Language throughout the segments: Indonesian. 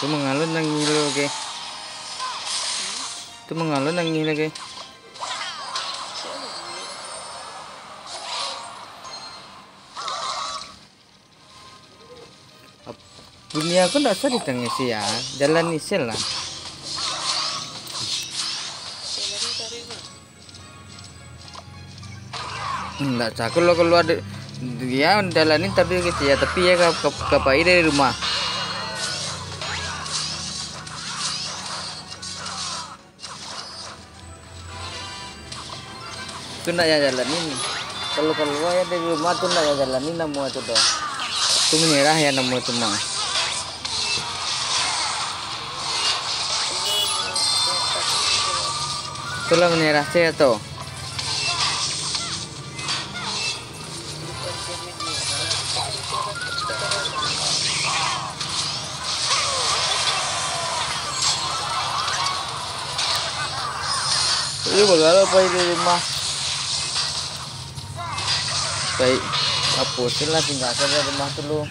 Itu mengalun nang ngilo ke. Itu mengalun nang ngilo ke. Dunia aku ndak usah ditangisi ya, jalan isil lah. Enggak cakul lo keluar di- dia jalanin tapi gitu ya, tapi ya ke, ke, ke dari rumah. Itu enggak ya jalanin. Kalau keluar ya dari rumah tuh enggak ya jalanin namu itu tuh. Itu menyerah ya namu itu mah. Itulah menyerah saya tuh. Ini bagaimana apa di rumah? Baik, hapusin lah tinggalkan di rumah dulu.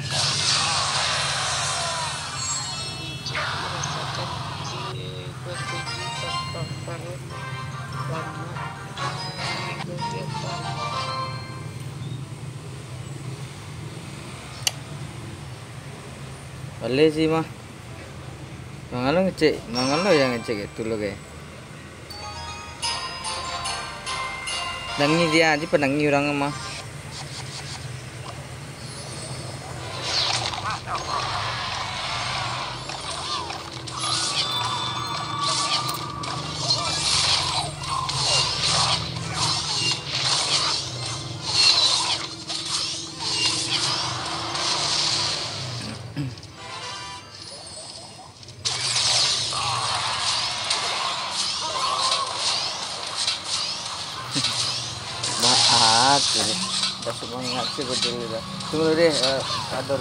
Boleh sih mah. Mangan lo ngecek, mangan lo yang ngecek itu lo kayak. Nangi dia aja penangi orang mah. Semangat sih betul udah. Tunggu deh, eh, ada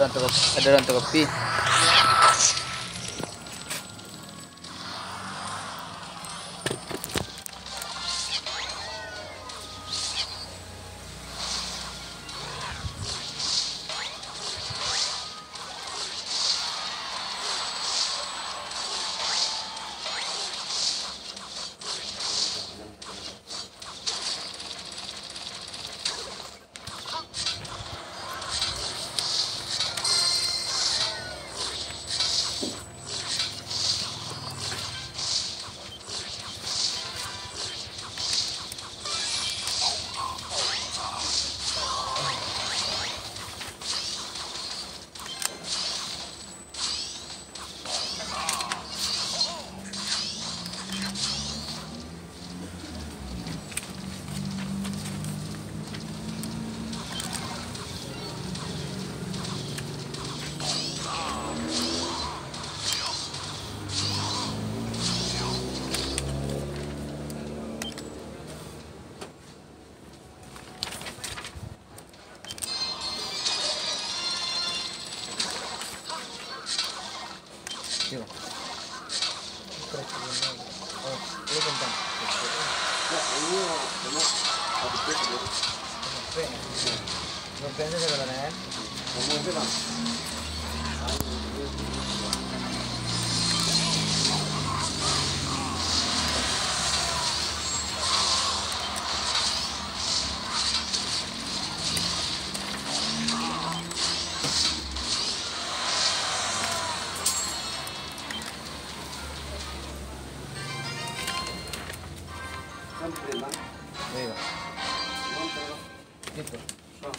Non prende che non è? Non muove ma. Prima. Prima. 一个，一个，啊。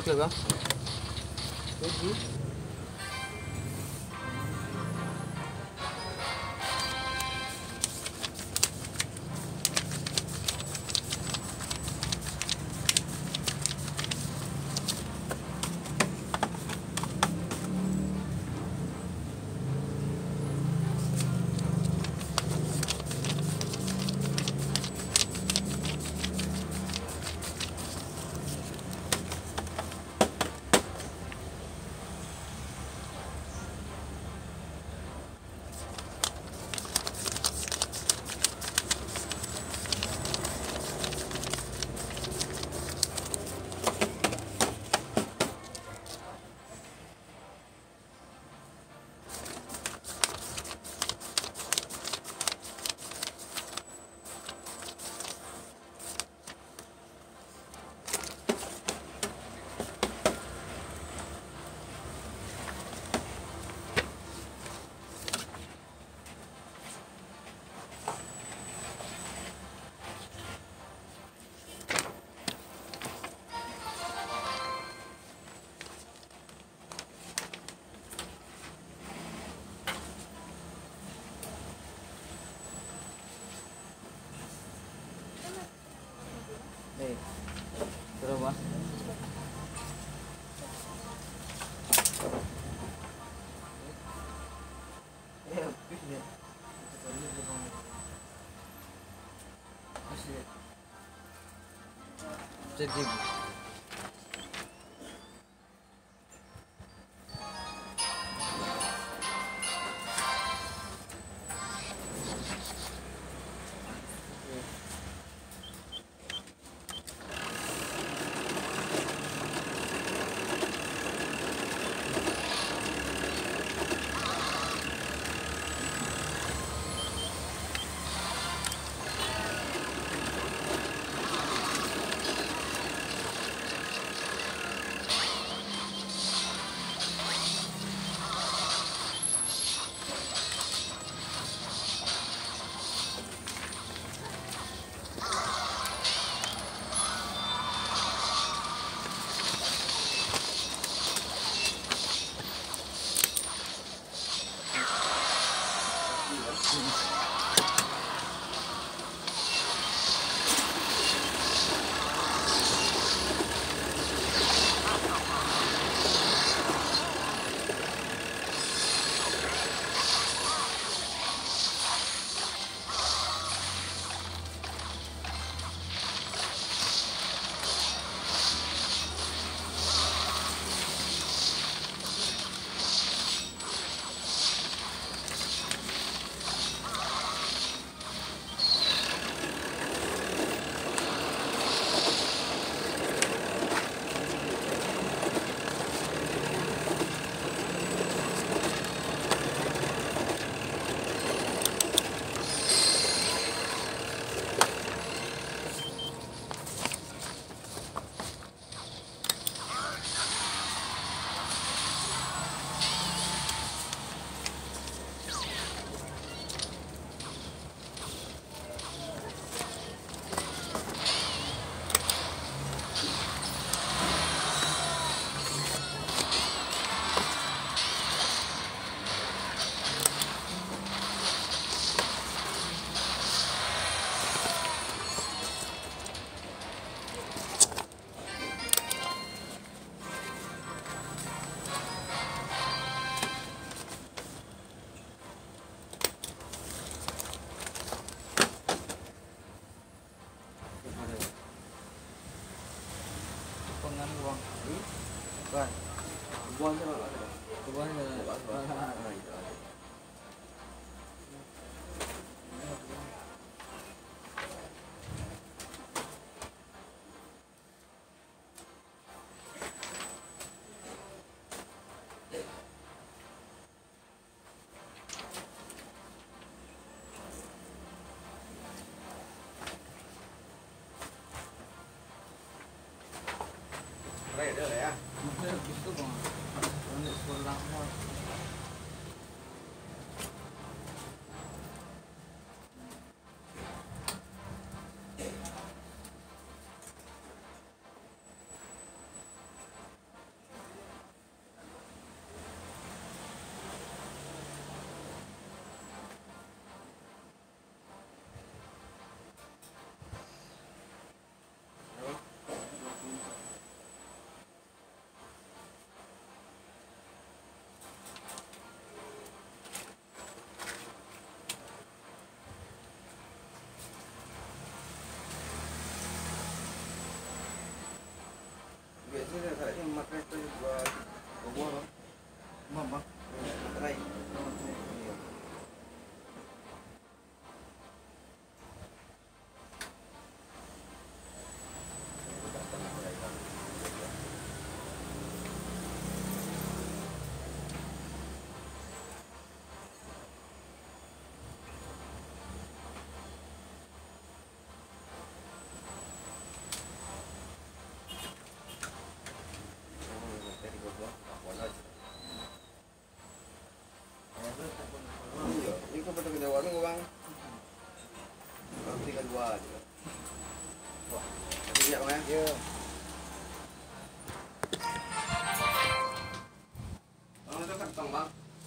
Teşekkürler. Peki. 这地步すいません。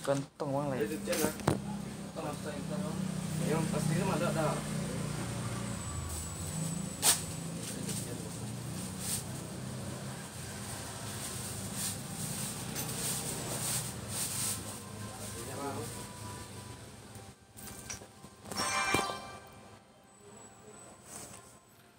Kentong bang lah. Dia cucian lah. Kantong apa yang pasti itu ada.